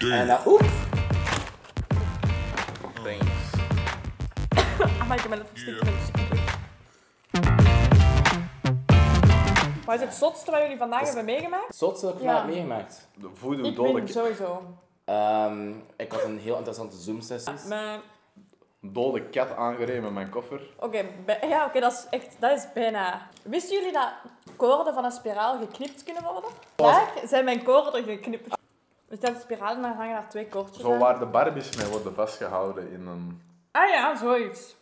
En dan, oep. Thanks. Ah, maar ik heb mijn Wat is het zotste wat jullie vandaag hebben meegemaakt? Zotste heb ik Ja. vandaag meegemaakt. De voodoo Ik dode, win sowieso. Ehm, ik had een heel interessante Zoom-sessie. Maar- dode kat aangereden met mijn koffer. Oké, bij- ja, oké, dat is echt, dat is bijna. Wisten jullie dat koorden van een spiraal geknipt kunnen worden? Vandaag zijn mijn koorden geknipt. Dus dat is een spiraal en dan hangen daar twee koordjes Zo aan. waar de Barbies mee worden vastgehouden in een... Ah ja, zoiets.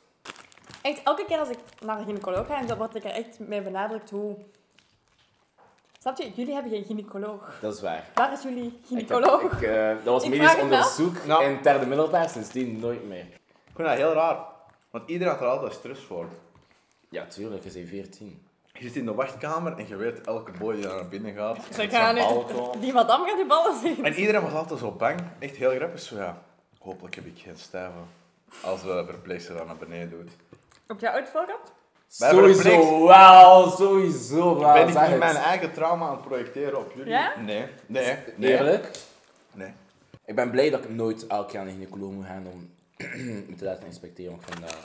Echt, elke keer als ik naar de gynaecoloog ga, dan word ik er echt mee benadrukt hoe... Snap je? Jullie hebben geen gynaecoloog. Dat is waar. Waar is jullie Ik heb- gynaecoloog? ik, eh, dat was Ik medisch vraag het wel. onderzoek Nou. in derde middelbaar, sindsdien nooit meer. Ik vind dat heel raar. Want iedereen had er altijd stress voor. Ja, tuurlijk, is hij 14. Je zit in de wachtkamer en je weet elke boy die naar binnen gaat. Ze gaan zijn nu... Die madame gaat die ballen zien. En iedereen was altijd zo bang. Echt heel grappig. Zo ja, hopelijk heb ik geen stijve. Als de verpleegster dat naar beneden doet. Heb jij ooit veel gehad? Wij hebben een Sowieso, wel, sowieso. wel, ben ik het. mijn eigen trauma aan het projecteren op jullie? Ja? Nee. Nee. Nee. Eerlijk? Nee. Ik ben blij dat ik nooit elke jaar naar een gynaecoloog moet gaan om me te laten inspecteren. want Ik vind dat,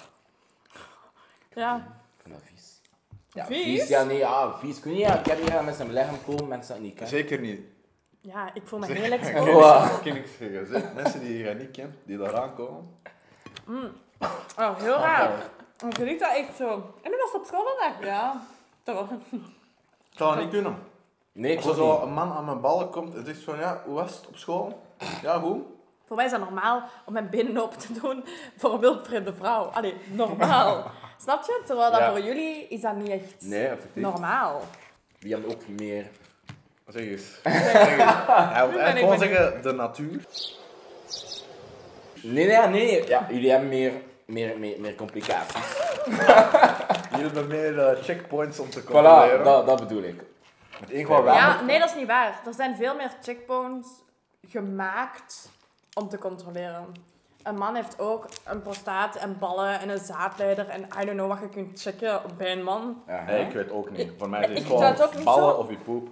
Ja. ik vind dat vies. Ja, Vies? Ja, nee, ja, vies. Ik weet niet, ja, ik heb hier met zijn lichaam komen, mensen dat niet kennen. Zeker niet. Ja, ik voel me heel Ken exposed. ik- Wow. ken ik zeggen. Zeg, Mensen die je niet kent, die daar aankomen. Oh, heel raar. Ik liet dat echt zo. En nu was het op school vandaag. Ja. Toch. Ik zou dat niet kunnen. Nee, ik Als er ook zo niet. een man aan mijn ballen komt en zegt van ja, hoe was het op school? Ja, goed. Voor mij is dat normaal om mijn binnen open te doen voor een wildvreemde vrouw. Allee, normaal. Snap je? Terwijl dat Ja. voor jullie is dat niet echt Nee, effectief. normaal. Die hebben ook meer... Zeg eens. Hij wil eigenlijk gewoon zeggen de natuur. Nee, nee, nee. Ja, jullie hebben meer, meer, meer, meer complicaties. Jullie hebben meer eh, checkpoints om te Voilà, controleren. dat, dat bedoel ik. Het enige wat wij Ja, nee, dat is niet waar. Er zijn veel meer checkpoints gemaakt om te controleren. Een man heeft ook een prostaat en ballen en een zaadleider en I don't know wat je kunt checken bij een man. Ja, Nee, ik weet ook niet. Voor mij is het gewoon ballen zo- of je poep.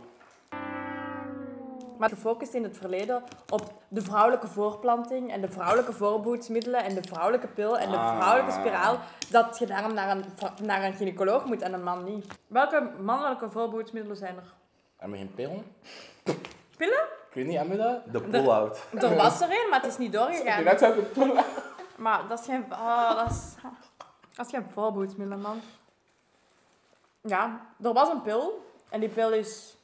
Maar gefocust in het verleden op de vrouwelijke voorplanting en de vrouwelijke voorboedsmiddelen en de vrouwelijke pil en de Ah. vrouwelijke spiraal. Dat je daarom naar een, naar een gynaecoloog moet en een man niet. Welke mannelijke voorboedsmiddelen zijn er? Hebben we geen pillen? Pillen? Ik weet niet, hebben we dat? De pull-out. Er was er een, maar het is niet doorgegaan. Net hebben we pillen. Maar dat is geen, oh, dat is, dat is geen voorboedsmiddel, man. Ja, er was een pil. En die pil is,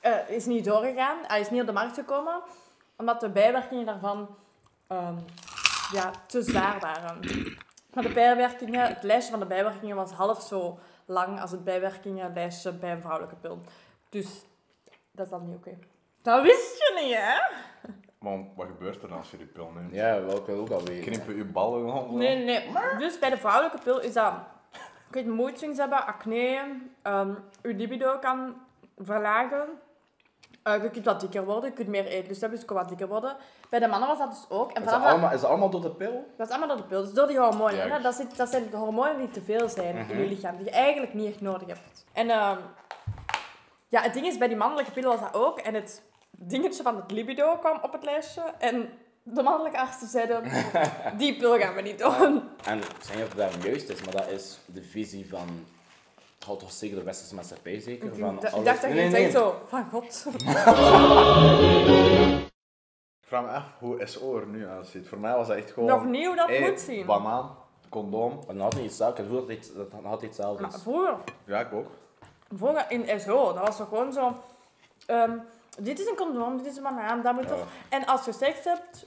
eh, is niet doorgegaan. Hij is niet op de markt gekomen. Omdat de bijwerkingen daarvan ehm, ja, te zwaar waren. Maar de bijwerkingen, het lijstje van de bijwerkingen was half zo lang als het bijwerkingenlijstje bij een vrouwelijke pil. Dus dat is dan niet oké. Dat wist je niet, hè? Maar wat gebeurt er dan als je die pil neemt? Ja, wel, ik wil ook al weten. Krimpen je ballen gewoon? Nee, nee. Dus bij de vrouwelijke pil is dat... Je kunt mood swings hebben, acne, ehm je libido kan verlagen. Eh, je kunt wat dikker worden, je kunt meer eten, dus dat is wat dikker worden. Bij de mannen was dat dus ook. En Is dat, allemaal, is dat allemaal door de pil? dat is allemaal door de pil, dus door die hormonen. Ja. hè. Dat, zit, dat zijn de hormonen die te veel zijn Mhm. in je lichaam, die je eigenlijk niet echt nodig hebt. En ehm, ja, het ding is, bij die mannelijke pillen was dat ook. En het dingetje van het libido kwam op het lijstje. En de mannelijke artsen zeiden, die pil gaan we niet doen. En ik zeg niet of dat juist is, maar dat is de visie van... Ik hou toch zeker de westerse maatschappij zeker? Ik, Van alles- dacht dat je Nee, het nee, nee. zo van god. Ik vraag me af hoe SO er nu uitziet. Voor mij was dat echt gewoon... Nog niet hoe dat moet zien. banaan, condoom. Dan had hij iets zelf. Ik dat hij iets- dat had hetzelfde Maar vroeger, Ja, ik ook. vroeger in SO, dat was toch gewoon zo. ehm, dit is een condoom, dit is een banaan, dat moet toch. En als je seks hebt,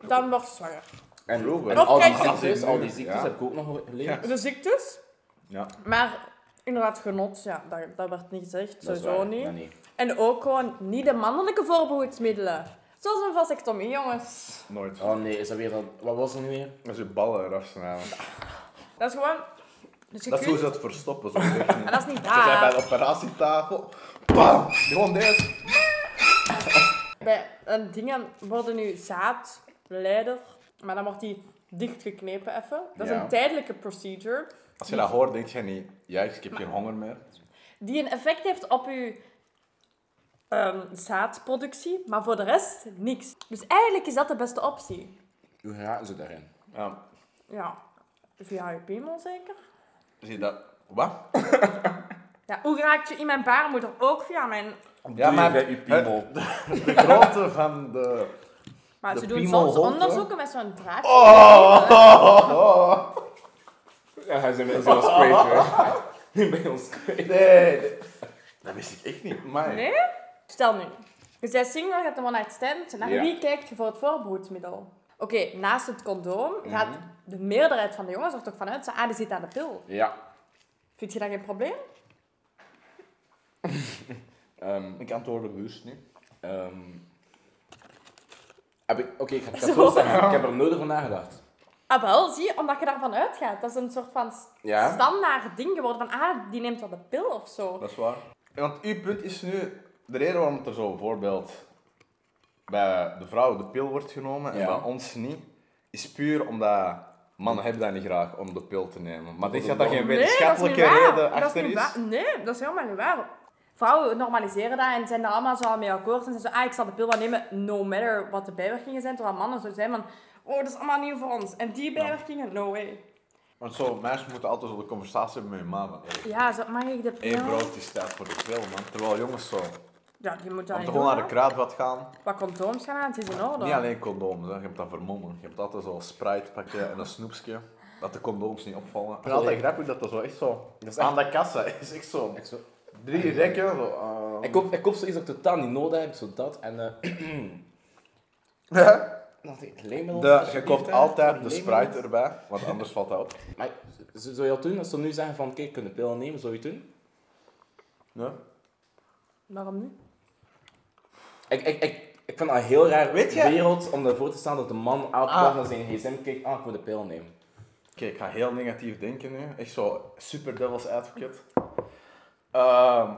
dan word je zwanger. En, en Of al die dat- ziektes, al die ziektes Ja. heb ik ook nog geleerd. De ziektes, Ja. maar inderdaad genot, ja, dat, dat werd niet gezegd, Dat is sowieso waar. niet. Ja, nee. En ook gewoon niet de mannelijke voorbehoedsmiddelen. Zoals een vasectomie, jongens. Nooit. Oh nee, is dat weer dat... Wat was het nu weer? Dat is je ballen eraf snijden. Dat is gewoon... Dus je Dat is hoe kunt- ze het verstoppen. Zo. En dat is niet Ze zijn bij daar. de operatietafel. Bam! Gewoon deze. Bij een dingen worden nu zaadleider, maar dan wordt die dichtgeknepen even. Dat is Ja. een tijdelijke procedure Als je dat hoort, denk je niet... Ja, ik heb geen honger meer. die een effect heeft op je ehm, zaadproductie, maar voor de rest niks. Dus eigenlijk is dat de beste optie. Hoe geraken ze daarin? Ja, Ja, via je piemel zeker. zie je dat? Wat? Ja, hoe raak je in mijn baarmoeder? Ook via mijn... Ja, Doe maar je bij je piemel. de grootte van de... Maar De ze doen soms onderzoeken met zo'n draad. Oh! Ja, hij is bij ons kwijt, Niet bij ons kwijt. Nee, nee, dat wist ik echt niet. Maar Nee? Stel nu, je bent single, je hebt een one-night stand. Naar Ja. wie kijkt je voor het voorbehoedsmiddel? Oké, naast het condoom gaat Mhm. de meerderheid van de jongens er toch vanuit, ze, ah, die zit aan de pil. Ja. Vind je dat geen probleem? Ehm, ik antwoordde bewust niet. ehm, heb ik... Oké, ik, ga- ik ga Zo. het zo zeggen. Ik heb er nooit over nagedacht. Ah wel, zie je, omdat je daarvan uitgaat. Dat is een soort van Ja? standaard ding geworden van, ah, die neemt wel de pil of zo. Dat is waar. Want uw punt is nu, de reden waarom het er zo bijvoorbeeld bij de vrouw de pil wordt genomen en Ja. bij ons niet, is puur omdat mannen hebben dat niet graag om de pil te nemen. Maar denk je dat er geen Nee, wetenschappelijke dat is reden achter is? waar. Nee, dat is helemaal niet waar. Vrouwen normaliseren dat en zijn er allemaal zo mee akkoord. En zeggen zo, ah, ik zal de pil wel nemen, no matter wat de bijwerkingen zijn. Terwijl mannen zo zijn van, oh, dat is allemaal nieuw voor ons. En die bijwerkingen, no way. Want zo, meisjes moeten altijd zo de conversatie hebben met hun ma van, hey, Ja, zo, mag ik de pil? bro, het is tijd voor de pil, man. Terwijl jongens zo, Ja, die moet te gewoon naar de hè. kruidvat gaan, Wat condooms gaan aan, het is in orde. niet alleen condooms, hè. je hebt dat vermommen. Je hebt altijd zo Sprite pakken en een snoepsje, dat de condooms niet opvallen. Ik vind het altijd grappig dat dat zo echt zo, Dat is aan de kassa is echt zo, Ik, zo, drie rekken, zo, ah. ik, koop, ik koop zoiets dat ik totaal niet nodig heb, zo dat. En eh een lijmmiddel, De, je koopt altijd de. Sprite erbij, want anders valt dat op. Maar zou je dat doen? Als ze nu zeggen van, kijk, kunnen pillen nemen, zou je het doen? Nee? Waarom niet? Ik, ik, ik, ik vind dat een heel raar Weet je- wereld om ervoor te staan dat de man elke Ah. dag naar zijn gsm kijkt, ah, ik moet de pil nemen. Oké, ik ga heel negatief denken nu. Echt zo super devil's advocate. Ehm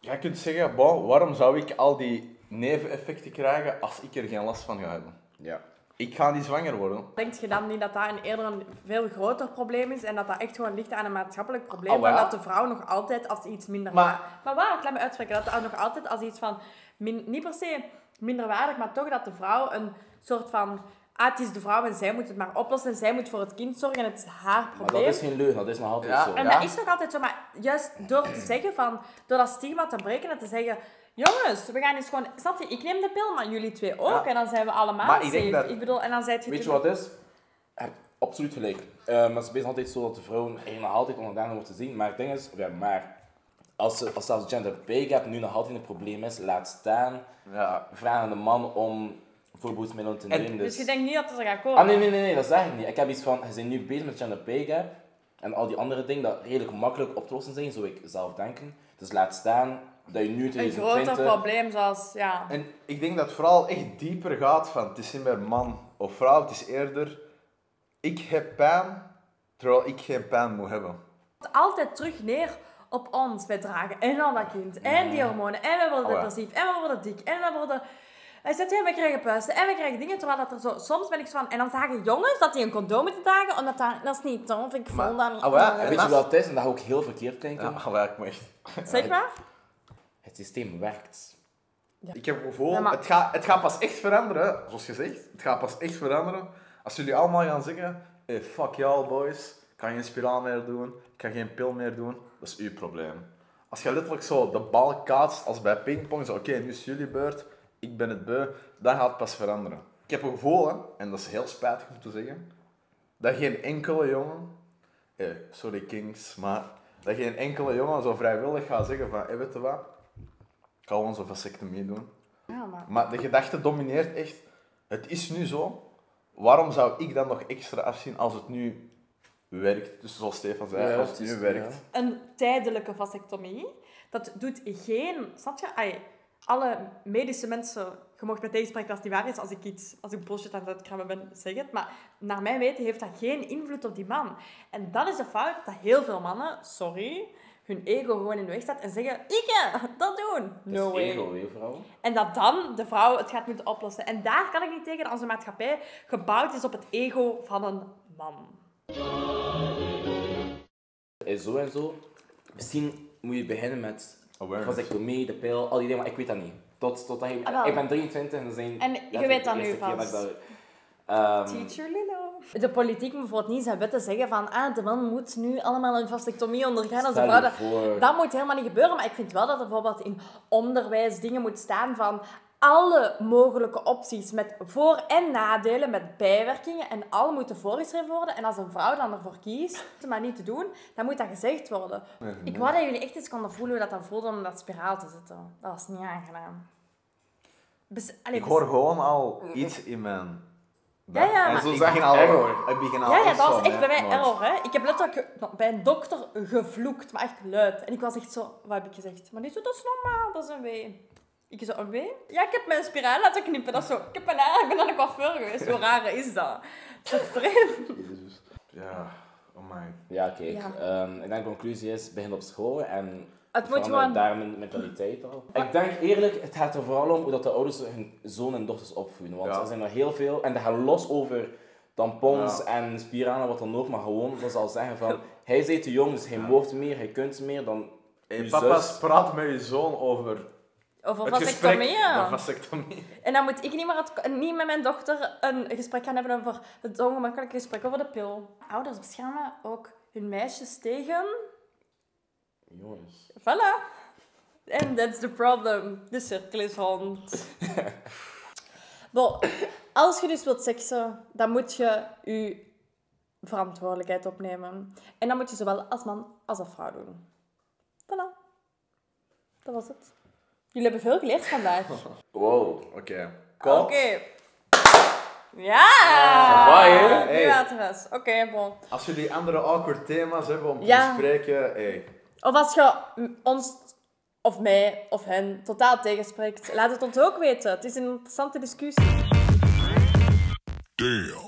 jij kunt zeggen, bon, waarom zou ik al die neveneffecten krijgen als ik er geen last van ga hebben? Ja. Ik ga niet zwanger worden. Denk je dan niet dat dat een eerder een veel groter probleem is en dat dat echt gewoon ligt aan een maatschappelijk probleem? Oh, dat de vrouw nog altijd als iets minder... Maar- maar waar, laat me uitspreken, dat dat nog altijd als iets van... min- niet per se minderwaardig, maar toch dat de vrouw een soort van... Ah, het is de vrouw en zij moet het maar oplossen en zij moet voor het kind zorgen en het is haar Maar probleem. dat is geen leugen, dat is nog altijd Ja. zo. En Ja. dat is nog altijd zo, maar juist door te zeggen van, door dat stigma te breken en te zeggen, jongens, we gaan eens gewoon, snap je, ik neem de pil, maar jullie twee ook, Ja. en dan zijn we allemaal Maar ik denk dat- Ik bedoel, en dan zijt je Weet je wat het is? Je hebt absoluut gelijk. Eh, maar het is altijd zo dat de vrouw eigenlijk nog altijd onderdaan wordt gezien. Maar het ding is, ja, maar als, ze- als zelfs gender pay gap nu nog altijd een probleem is, laat staan, Ja. vragen de man om voorbehoedsmiddelen te En- nemen. Dus Dus... je denkt niet dat het er gaat komen? Ah nee, nee, nee, nee, dat zeg ik niet. Ik heb iets van, je bent nu bezig met gender pay gap en al die andere dingen dat redelijk makkelijk op te lossen zijn, zou ik zelf denken. Dus laat staan dat je nu in Een 2020... groter probleem zoals, ja... En ik denk dat het vooral echt dieper gaat van, het is niet meer man of vrouw, het is eerder, ik heb pijn, terwijl ik geen pijn moet hebben. altijd terug neer op ons. Wij dragen en al dat kind, en die hormonen, en we worden Oh ja. depressief, en we worden dik, en we worden... Hij zegt, ja, we krijgen puisten, en we krijgen dingen, terwijl dat er zo... Soms ben ik zo van... En dan zeggen jongens dat die een condoom moeten dragen, omdat dat... Dat is niet tof, ik Maar- voel dat niet. oh ja, En weet je wat het is? En dat ga ik ook heel verkeerd klinken. Ja, maar ik me echt... Zeg maar. Het systeem werkt. Ik heb het gevoel, Ja, maar- het, gaat, het gaat pas echt veranderen, zoals gezegd, het gaat pas echt veranderen als jullie allemaal gaan zeggen, hey, fuck y'all boys, ik ga geen spiraal meer doen, ik ga geen pil meer doen, dat is uw probleem. Als je letterlijk zo de bal kaatst als bij pingpong, zo oké, nu is jullie beurt, ik ben het beu, dan gaat pas veranderen. Ik heb een gevoel, hè, en dat is heel spijtig om te zeggen, dat geen enkele jongen, eh, sorry kings, maar dat geen enkele jongen zo vrijwillig gaat zeggen van, hey, weet je wat, ik ga gewoon zo'n vasectomie doen. Ja, maar... Maar de gedachte domineert echt. Het is nu zo. Waarom zou ik dan nog extra afzien als het nu werkt? Dus zoals Stefan zei, Ja, als het het is- nu werkt. ja. Een tijdelijke vasectomie, dat doet geen... Snap je? Ai, alle medische mensen... Je mocht met tegenspreken als die waar is. Als ik iets... Als ik bullshit aan het uitkrabben ben, zeg het. Maar naar mijn weten heeft dat geen invloed op die man. En dan is de fout dat heel veel mannen... Sorry... Hun ego gewoon in de weg staat en zeggen... Ik ga dat doen. Het No is way. ego, vrouw. En dat dan de vrouw het gaat moeten oplossen. En daar kan ik niet tegen dat onze maatschappij gebouwd is op het ego van een man. Het is zo en zo. Misschien moet je beginnen met Awareness. vasectomie, de pil, al die dingen, maar ik weet dat niet. Tot, tot dat je, Ah, ik ben 23 en dat zijn En je weet dat nu pas. dat ehm, Teacher Lilo. De politiek moet bijvoorbeeld niet zijn wetten zeggen van ah, de man moet nu allemaal een vasectomie ondergaan als de vrouw. dat moet helemaal niet gebeuren, maar ik vind wel dat er bijvoorbeeld in onderwijs dingen moet staan van alle mogelijke opties met voor- en nadelen, met bijwerkingen en al moeten voorgeschreven worden. En als een vrouw dan ervoor kiest om maar niet te doen, dan moet dat gezegd worden. Ik wou dat jullie echt eens konden voelen hoe dat dan voelde om in dat spiraal te zitten. Dat was niet aangenaam. Bes- Allee, Ik hoor gewoon al iets in mijn... Ja, ja, En maar- zo Ik begin begin al... error. Ik begin al Ja, ja, dat was echt bij mij nooit. error. Hè. Ik heb letterlijk bij een dokter gevloekt, maar echt luid. En ik was echt zo, wat heb ik gezegd? Maar die zo, dat is normaal, dat is een wee. Ik zo, een wee? Ja, ik heb mijn spiraal laten knippen. Dat is zo, ik heb mijn haar, ik ben naar de coiffeur geweest. Hoe raar is dat? Dat is vreemd. Jezus. Ja, oh my. Ja, kijk. Ja. ehm, ik denk de conclusie is, begin op school en Het moet verander gewoon... daar mijn mentaliteit al. Ik denk eerlijk, het gaat er vooral om hoe dat de ouders hun zoon en dochters opvoeden. Want Ja. er zijn er heel veel, en dat gaat los over tampons Ja. en spiralen, wat dan ook, maar gewoon, dat zal zeggen van, hij is te jong, dus hij Ja. mocht meer, hij kunt meer, dan Hey, papa's, zus. praat met je zoon over Over het gesprek. vasectomie. Ja. vasectomie. En dan moet ik niet, meer het- niet met mijn dochter een gesprek gaan hebben over het ongemakkelijke gesprek over de pil. Ouders beschermen ook hun meisjes tegen Jongens. Voilà. And that's the problem. De cirkel is rond. Bon, als je dus wilt seksen, dan moet je je verantwoordelijkheid opnemen. En dat moet je zowel als man als als vrouw doen. Voilà. Dat was het. Jullie hebben veel geleerd vandaag. Wow, oké. Oké. Kot. Ja! Nu Hey. waterhuis. Oké, bon. Als jullie andere awkward thema's hebben om te Ja. bespreken, hey. Of als je ons, of mij, of hen totaal tegenspreekt, laat het ons ook weten. Het is een interessante discussie. Damn.